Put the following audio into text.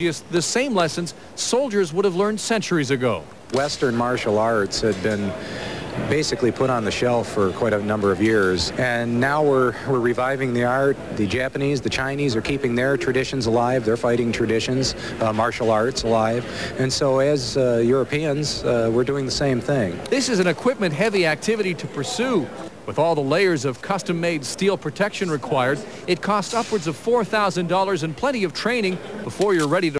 the same lessons soldiers would have learned centuries ago. Western martial arts had been basically put on the shelf for quite a number of years. And now we're we're reviving the art. The Japanese the Chinese are keeping their traditions alive. Their fighting traditions uh, martial arts alive. And so as uh, Europeans uh, we're doing the same thing. This is an equipment heavy activity to pursue with all the layers of custom-made steel protection required it costs upwards of $4,000 and plenty of training before you're ready to